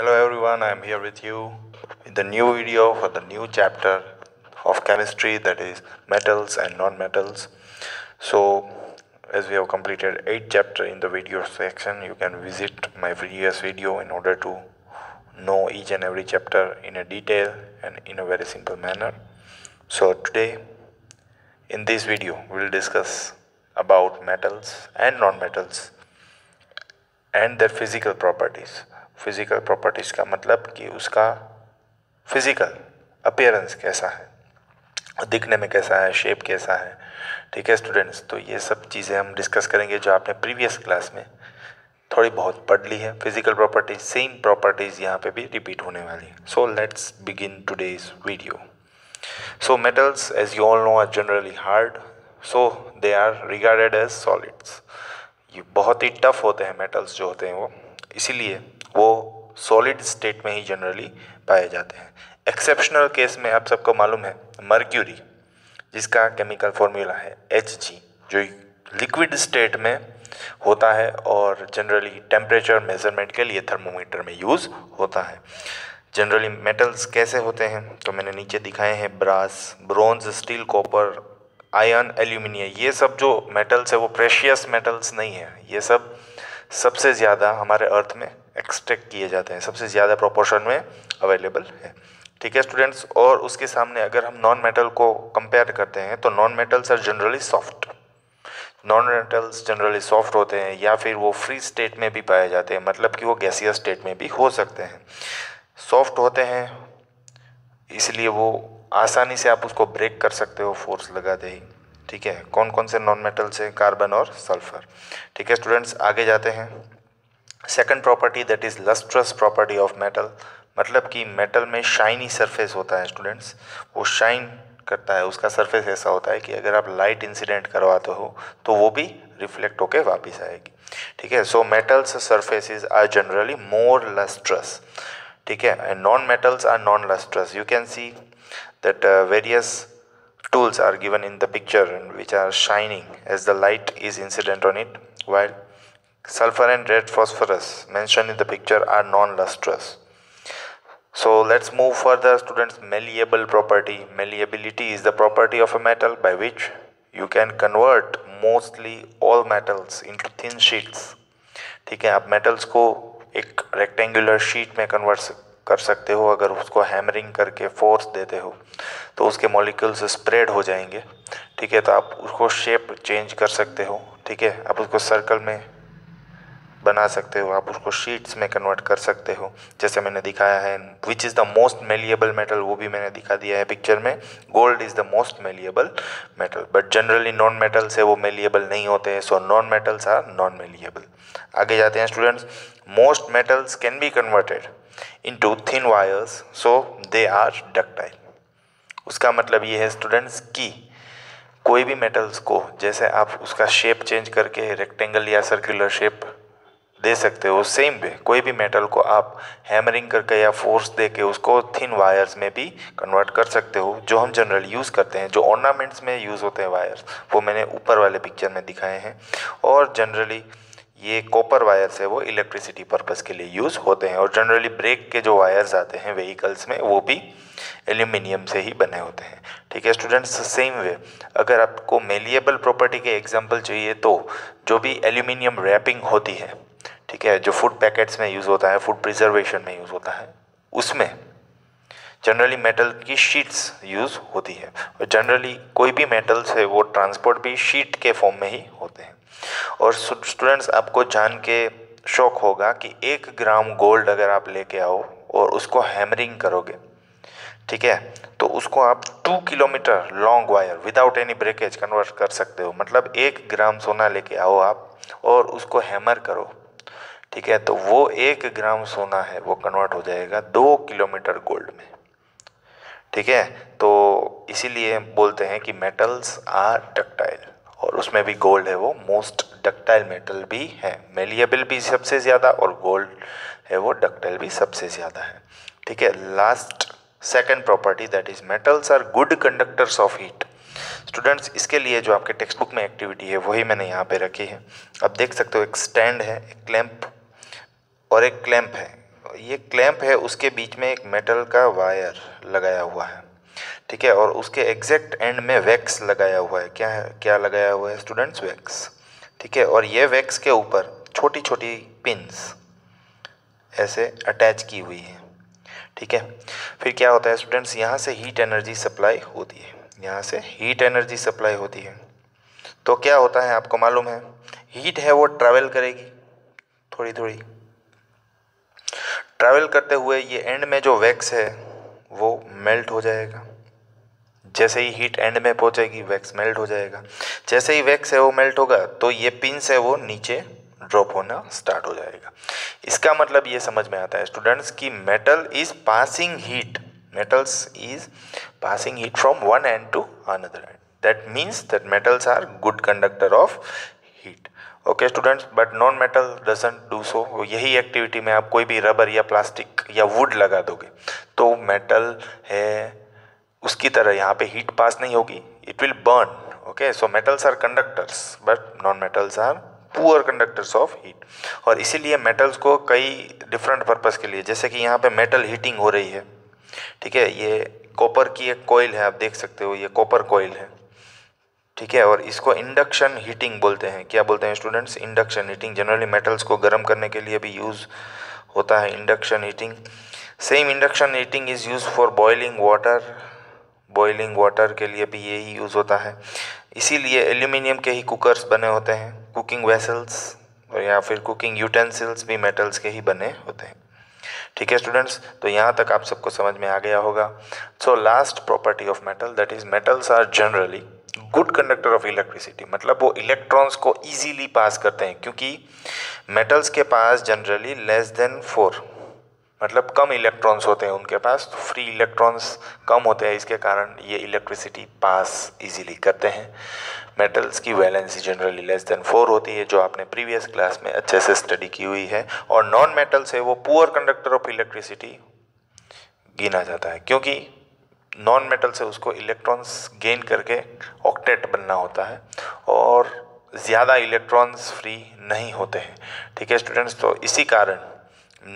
Hello everyone, I am here with you in the new video for the new chapter of chemistry that is metals and non-metals. So as we have completed 8 chapter in the video section, you can visit my previous video in order to know each and every chapter in a detail and in a very simple manner. So today in this video we will discuss about metals and non-metals and their physical properties. Physical properties का मतलब कि उसका physical appearance कैसा है दिखने में कैसा है शेप कैसा है। ठीक है स्टूडेंट्स तो ये सब चीज़ें हम डिस्कस करेंगे जो आपने प्रीवियस क्लास में थोड़ी बहुत पढ़ ली है। फ़िज़िकल प्रॉपर्टीज़ सेम प्रॉपर्टीज़ यहाँ पे भी रिपीट होने वाली है। So let's begin today's video so metals as you all know are generally hard so they are regarded as solids ये बहुत ही टफ होते हैं मेटल्स जो होते हैं वो। इसीलिए वो सॉलिड स्टेट में ही जनरली पाए जाते हैं। एक्सेप्शनल केस में आप सबको मालूम है मर्क्यूरी जिसका केमिकल फॉर्मूला है एच जी जो लिक्विड स्टेट में होता है और जनरली टेम्परेचर मेज़रमेंट के लिए थर्मोमीटर में यूज़ होता है। जनरली मेटल्स कैसे होते हैं? तो मैंने नीचे दिखाए हैं brass bronze steel copper iron aluminium ये सब जो मेटल्स है, वो प्रेशियस मेटल्स नहीं है। ये सब सबसे ज़्यादा हमारे अर्थ में एक्सट्रैक्ट किए जाते हैं। सबसे ज़्यादा प्रोपोर्शन में अवेलेबल है। ठीक है स्टूडेंट्स और उसके सामने अगर हम नॉन मेटल को कंपेयर करते हैं तो non metals are generally soft non metals generally soft होते हैं, या फिर वो फ्री स्टेट में भी पाए जाते हैं मतलब कि वो गैसियस स्टेट में भी हो सकते हैं। सॉफ्ट होते हैं, इसलिए वो आसानी से आप उसको ब्रेक कर सकते हो फोर्स लगा दे ही। ठीक है? कौन कौन से नॉन मेटल्स हैं कार्बन और सल्फ़र ठीक है स्टूडेंट्स आगे जाते हैं। Second property that is lustrous property of metal मतलब कि मेटल में शाइनी सरफेस होता है स्टूडेंट्स वो शाइन करता है उसका सरफेस ऐसा होता है कि अगर आप लाइट इंसिडेंट करवाते हो तो वो भी रिफ्लेक्ट होके वापस आएगी। ठीक है so metals surfaces are generally more lustrous ठीक है and non metals are non lustrous you can see uh, various tools are given in the picture which are shining as the light is incident on it while sulfur and red phosphorus mentioned in the picture are non-lustrous. So let's move further students malleable property. Malleability is the property of a metal by which you can convert mostly all metals into thin sheets. ठीक है आप metals को एक rectangular sheet में convert कर सकते हो, अगर उसको हैमरिंग करके फोर्स देते हो तो उसके मॉलिक्यूल्स स्प्रेड हो जाएँगे। ठीक है तो आप उसको शेप चेंज कर सकते हो। ठीक है आप उसको सर्कल में बना सकते हो, आप उसको शीट्स में कन्वर्ट कर सकते हो। जैसे मैंने दिखाया है which is the most malleable metal वो भी मैंने दिखा दिया है पिक्चर में। Gold is the most malleable metal but generally non metals है वो मेलिएबल नहीं होते हैं so non metals are non malleable आगे जाते हैं students most metals can be converted into thin wires so they are ductile. उसका मतलब ये है स्टूडेंट्स कि कोई भी मेटल्स को, जैसे आप उसका शेप चेंज करके रेक्टेंगल या सर्कुलर शेप दे सकते हो सेम वे कोई भी मेटल को आप हैमरिंग करके या फोर्स दे के उसको थिन वायर्स में भी कन्वर्ट कर सकते हो, जो हम जनरली यूज़ करते हैं, जो ऑर्नामेंट्स में यूज़ होते हैं वायर्स वो मैंने ऊपर वाले पिक्चर में दिखाए हैं। और जनरली ये कॉपर वायर्स है, वो इलेक्ट्रिसिटी पर्पज़ के लिए यूज़ होते हैं। और जनरली ब्रेक के जो वायर्स आते हैं व्हीकल्स में, वो भी एल्यूमिनियम से ही बने होते हैं। ठीक है स्टूडेंट्स सेम वे अगर आपको मेलिएबल प्रॉपर्टी के एग्जांपल चाहिए तो जो भी एल्यूमिनियम रैपिंग होती है ठीक है, जो फ़ूड पैकेट्स में यूज़ होता है फ़ूड प्रिजर्वेशन में यूज़ होता है, उसमें जनरली मेटल की शीट्स यूज़ होती है। और जनरली कोई भी मेटल्स है वो ट्रांसपोर्ट भी शीट के फॉर्म में ही होते हैं। और स्टूडेंट्स आपको जान के शौक होगा कि एक ग्राम गोल्ड अगर आप लेके आओ और उसको हैमरिंग करोगे, ठीक है तो उसको आप two kilometre long wire without any breakage convert कर सकते हो। मतलब एक ग्राम सोना लेके आओ आप और उसको हैमर करो। ठीक है तो वो एक ग्राम सोना है, वो कन्वर्ट हो जाएगा दो किलोमीटर गोल्ड में। ठीक है तो इसीलिए बोलते हैं कि मेटल्स आर डक्टाइल और उसमें भी गोल्ड है वो मोस्ट डक्टाइल मेटल भी है। मेलिएबल भी सबसे ज़्यादा, और गोल्ड है वो डक्टाइल भी सबसे ज़्यादा है। ठीक है last second property that is metals are good conductors of heat students इसके लिए जो आपके टेक्स्ट बुक में एक्टिविटी है, वही मैंने यहाँ पे रखी है। आप देख सकते हो, एक स्टैंड है, एक क्लैंप और एक क्लैंप है। ये क्लैंप है, उसके बीच में एक मेटल का वायर लगाया हुआ है। ठीक है, और उसके एग्जैक्ट एंड में वैक्स लगाया हुआ है। क्या है, क्या लगाया हुआ है स्टूडेंट्स? वैक्स। ठीक है, और ये वैक्स के ऊपर छोटी छोटी पिंस ऐसे अटैच की हुई है। ठीक है, फिर क्या होता है स्टूडेंट्स? यहाँ से हीट एनर्जी सप्लाई होती है। यहाँ से हीट एनर्जी सप्लाई होती है। तो क्या होता है आपको मालूम है? हीट है, वो ट्रैवल करेगी। थोड़ी थोड़ी ट्रैवल करते हुए ये एंड में जो वैक्स है, वो मेल्ट हो जाएगा। जैसे ही हीट एंड में पहुंचेगी वैक्स मेल्ट हो जाएगा। जैसे ही वैक्स है, वो मेल्ट होगा तो ये पिंस है, वो नीचे ड्रॉप होना स्टार्ट हो जाएगा। इसका मतलब ये समझ में आता है स्टूडेंट्स कि metal is passing heat metals is passing heat from one end to another end that means that metals are good conductor of heat okay students but non metal doesn't do so यही activity में आप कोई भी rubber या plastic या would लगा दोगे तो मेटल है, उसकी तरह यहाँ पे हीट पास नहीं होगी. It will burn okay so metals are conductors but non metals are poor conductors of heat और इसीलिए मेटल्स को कई डिफरेंट पर्पज़ के लिए, जैसे कि यहाँ पे मेटल हीटिंग हो रही है, ठीक है? ये कॉपर की एक कोयल है, आप देख सकते हो, ये कॉपर कोयल है। ठीक है, और इसको इंडक्शन हीटिंग बोलते हैं। क्या बोलते हैं students induction heating generally metals को गर्म करने के लिए भी यूज़ होता है induction heating same induction heating is use for boiling water boiling water के लिए भी यही यूज़ होता है। इसीलिए एल्यूमिनियम के ही कुकर्स बने होते हैं कुकिंग वेसल्स और या फिर कुकिंग यूटेंसिल्स भी मेटल्स के ही बने होते हैं। ठीक है स्टूडेंट्स तो यहाँ तक आप सबको समझ में आ गया होगा। So last property of metal that is metals are generally good conductor of electricity मतलब वो इलेक्ट्रॉन्स को इजीली पास करते हैं, क्योंकि मेटल्स के पास जनरली लेस देन फोर मतलब कम इलेक्ट्रॉन्स होते हैं उनके पास तो फ्री इलेक्ट्रॉन्स कम होते हैं, इसके कारण ये इलेक्ट्रिसिटी पास इजीली करते हैं। मेटल्स की valency generally less than four होती है, जो आपने प्रीवियस क्लास में अच्छे से स्टडी की हुई है। और नॉन मेटल्स है वो पुअर कंडक्टर ऑफ़ इलेक्ट्रिसिटी गिना जाता है, क्योंकि नॉन मेटल से उसको इलेक्ट्रॉन्स गेन करके ऑक्टेट बनना होता है और ज़्यादा इलेक्ट्रॉन्स फ्री नहीं होते हैं। ठीक है स्टूडेंट्स तो इसी कारण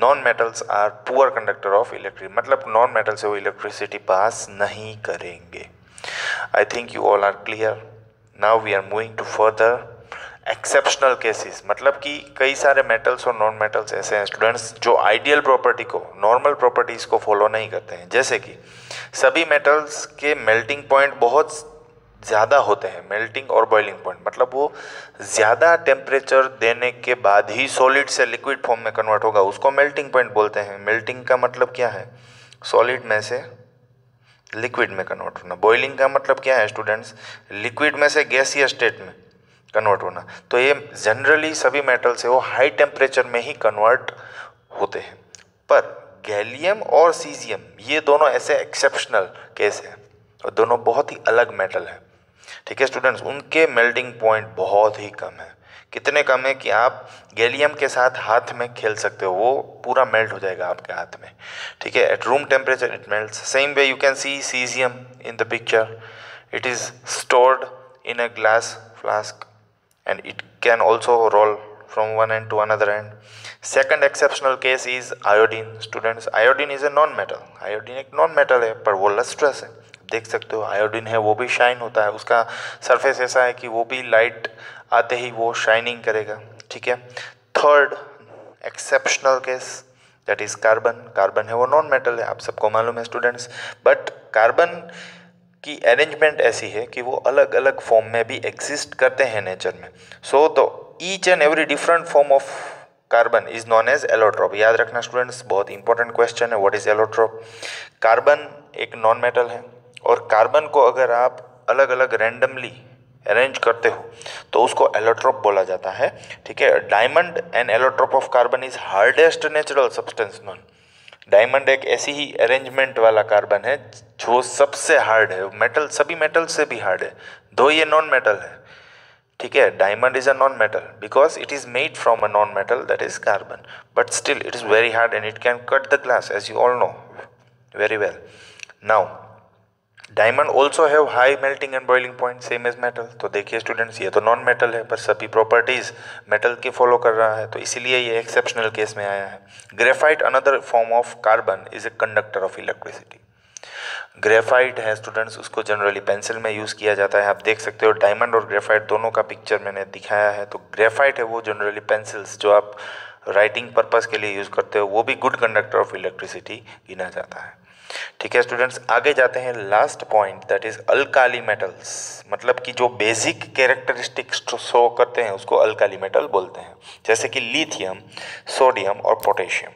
non metals are poor conductor of electric मतलब नॉन मेटल से वो इलेक्ट्रिसिटी पास नहीं करेंगे। I think you all are clear now we are moving to further exceptional cases मतलब कि कई सारे मेटल्स और नॉन मेटल्स ऐसे हैं स्टूडेंट्स जो आइडियल प्रॉपर्टी को नॉर्मल प्रॉपर्टीज़ को फॉलो नहीं करते हैं। जैसे कि सभी मेटल्स के मेल्टिंग पॉइंट बहुत ज़्यादा होते हैं मेल्टिंग और बॉइलिंग पॉइंट मतलब वो ज़्यादा टेम्परेचर देने के बाद ही सॉलिड से लिक्विड फॉर्म में कन्वर्ट होगा। उसको मेल्टिंग पॉइंट बोलते हैं। मेल्टिंग का मतलब क्या है? सॉलिड में से लिक्विड में कन्वर्ट होना। बॉइलिंग का मतलब क्या है स्टूडेंट्स लिक्विड में से गैसीय स्टेट में कन्वर्ट होना। तो ये जनरली सभी मेटल्स है वो हाई टेम्परेचर में ही कन्वर्ट होते हैं। पर गैलियम और सीजियम, ये दोनों ऐसे एक्सेप्शनल केस हैं और दोनों बहुत ही अलग मेटल हैं। ठीक है स्टूडेंट्स उनके मेल्टिंग पॉइंट बहुत ही कम है। कितने कम है कि आप गैलियम के साथ हाथ में खेल सकते हो, वो पूरा मेल्ट हो जाएगा आपके हाथ में। ठीक है at room temperature it melt same way you can see caesium in the picture it is stored in a glass flask and it can also roll from one end to another end second exceptional case is iodine students iodine is a non metal iodine एक non metal है, पर वो lustrous है। देख सकते हो iodine है, वो भी शाइन होता है। उसका सरफेस ऐसा है कि वो भी लाइट आते ही वो शाइनिंग करेगा। ठीक है? Third exceptional case that is carbon carbon है, वो नॉन मेटल है। आप सबको मालूम है स्टूडेंट्स बट कार्बन की अरेंजमेंट ऐसी है कि वो अलग अलग फॉर्म में भी एग्जिस्ट करते हैं नेचर में। सो तो each and every different form of carbon is known as allotrope याद रखना स्टूडेंट्स बहुत इंपॉर्टेंट क्वेश्चन है व्हाट इज़ एलोट्रॉप कार्बन एक नॉन मेटल है, और कार्बन को अगर आप अलग अलग रैंडमली अरेंज करते हो तो उसको एलोट्रोप बोला जाता है, ठीक है? Diamond and allotrope of carbon is hardest natural substance non diamond एक ऐसी ही अरेंजमेंट वाला कार्बन है, जो सबसे हार्ड है। मेटल सभी मेटल से भी हार्ड है। दो ये नॉन मेटल है। ठीक है diamond is a non metal because it is made from a non metal that is carbon but still it is very hard and it can cut the glass as you all know very well now diamond also have high melting and boiling point same as metal तो देखिए students ये तो non metal है, पर सभी properties metal की follow कर रहा है तो इसीलिए ये एक्सेप्शनल केस में आया है। Graphite another form of carbon is a conductor of electricity graphite है स्टूडेंट्स उसको जनरली पेंसिल में यूज़ किया जाता है। आप देख सकते हो डायमंड और ग्रेफाइट दोनों का पिक्चर मैंने दिखाया है। तो ग्रेफाइट है वो जनरली पेंसिल्स जो आप राइटिंग पर्पज़ के लिए यूज़ करते हो, वो भी गुड कंडक्टर ऑफ़ इलेक्ट्रिसिटी गिना जाता है। ठीक है स्टूडेंट्स आगे जाते हैं last point that is alkali metals मतलब कि जो बेसिक कैरेक्टरिस्टिक्स शो करते हैं, उसको अल्काली मेटल बोलते हैं। जैसे कि लिथियम सोडियम और potassium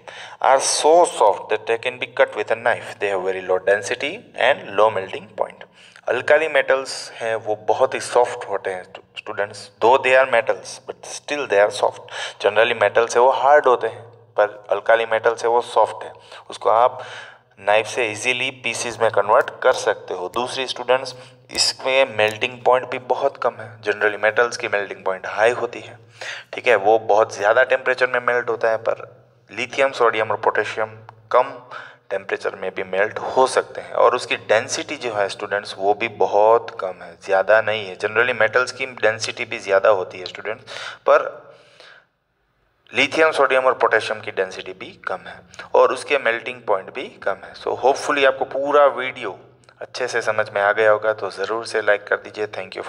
are so soft that they can be cut with a knife they have very low density and low melting point alkali metals हैं, वो बहुत ही सॉफ्ट होते हैं students though they are metals but still they are soft generally metals है, वो hard होते हैं, पर अल्काली मेटल्स है, वो सॉफ्ट है। उसको आप नाइफ से इजीली पीसीज में कन्वर्ट कर सकते हो। दूसरी स्टूडेंट्स इसमें मेल्टिंग पॉइंट भी बहुत कम है। जनरली मेटल्स की मेल्टिंग पॉइंट हाई होती है। ठीक है, वो बहुत ज़्यादा टेम्परेचर में मेल्ट होता है, पर लिथियम सोडियम और पोटेशियम कम टेम्परेचर में भी मेल्ट हो सकते हैं। और उसकी डेंसिटी जो है स्टूडेंट्स वो भी बहुत कम है। ज़्यादा नहीं है। जनरली मेटल्स की डेंसिटी भी ज़्यादा होती है स्टूडेंट्स पर लिथियम सोडियम और पोटेशियम की डेंसिटी भी कम है और उसके मेल्टिंग पॉइंट भी कम है। सो so, होपफुली आपको पूरा वीडियो अच्छे से समझ में आ गया होगा तो ज़रूर से लाइक कर दीजिए। Thank you